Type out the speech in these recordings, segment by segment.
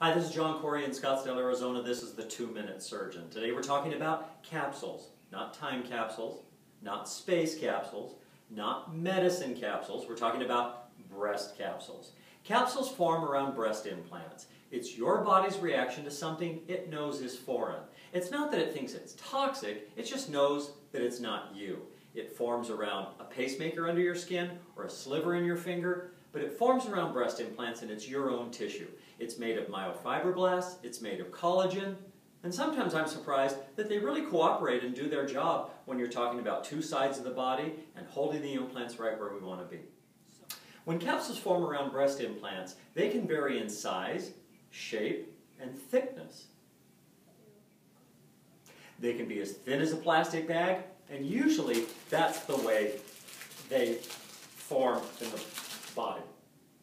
Hi, this is John Corey in Scottsdale, Arizona. This is the Two Minute Surgeon. Today we're talking about capsules, not time capsules, not space capsules, not medicine capsules. We're talking about breast capsules. Capsules form around breast implants. It's your body's reaction to something it knows is foreign. It's not that it thinks it's toxic, it just knows that it's not you. It forms around a pacemaker under your skin or a sliver in your finger, but it forms around breast implants and it's your own tissue. It's made of myofibroblasts, it's made of collagen, and sometimes I'm surprised that they really cooperate and do their job when you're talking about two sides of the body and holding the implants right where we want to be. When capsules form around breast implants, they can vary in size, shape, and thickness. They can be as thin as a plastic bag, and usually that's the way they form in the body.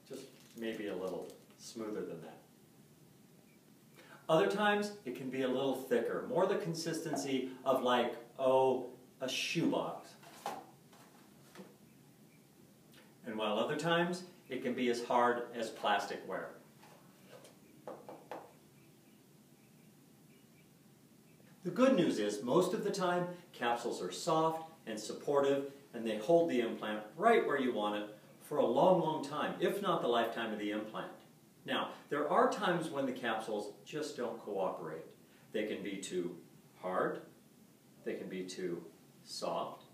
Just maybe a little smoother than that. Other times, it can be a little thicker, more the consistency of like, oh, a shoebox. And while other times, it can be as hard as plasticware. The good news is, most of the time, capsules are soft and supportive, and they hold the implant right where you want it for a long, long time, if not the lifetime of the implant. Now, there are times when the capsules just don't cooperate. They can be too hard, they can be too soft,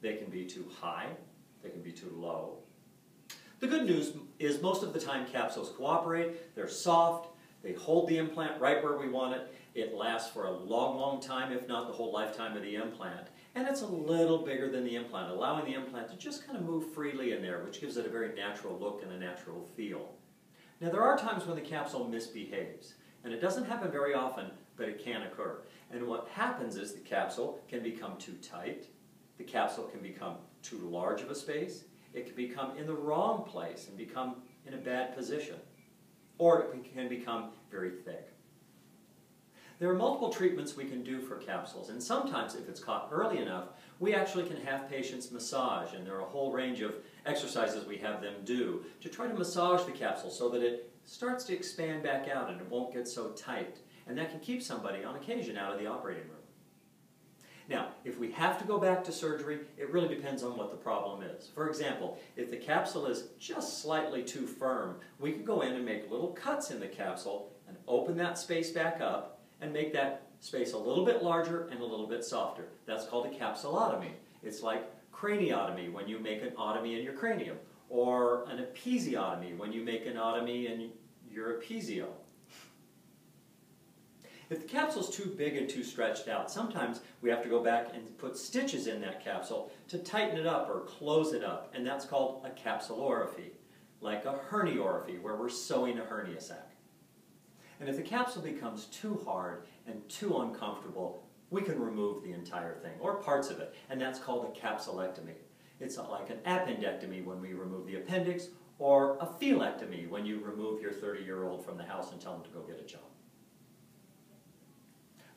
they can be too high, they can be too low. The good news is most of the time capsules cooperate, they're soft, they hold the implant right where we want it, it lasts for a long, long time, if not the whole lifetime of the implant, and it's a little bigger than the implant, allowing the implant to just kind of move freely in there, which gives it a very natural look and a natural feel. Now there are times when the capsule misbehaves, and it doesn't happen very often, but it can occur. And what happens is the capsule can become too tight, the capsule can become too large of a space, it can become in the wrong place and become in a bad position, or it can become very thick. There are multiple treatments we can do for capsules, and sometimes if it's caught early enough, we actually can have patients massage, and there are a whole range of exercises we have them do to try to massage the capsule so that it starts to expand back out and it won't get so tight. And that can keep somebody on occasion out of the operating room. If we have to go back to surgery, it really depends on what the problem is. For example, if the capsule is just slightly too firm, we could go in and make little cuts in the capsule and open that space back up and make that space a little bit larger and a little bit softer. That's called a capsulotomy. It's like craniotomy when you make an otomy in your cranium, or an episiotomy when you make an otomy in your episio. If the capsule's too big and too stretched out, sometimes we have to go back and put stitches in that capsule to tighten it up or close it up, and that's called a capsulorrhaphy, like a herniorrhaphy, where we're sewing a hernia sac. And if the capsule becomes too hard and too uncomfortable, we can remove the entire thing, or parts of it, and that's called a capsulectomy. It's like an appendectomy when we remove the appendix, or a phelectomy when you remove your 30-year-old from the house and tell him to go get a job.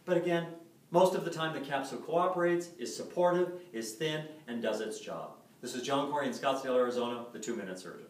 But again, most of the time the capsule cooperates, is supportive, is thin, and does its job. This is John Corey in Scottsdale, Arizona, the Two Minute Surgeon.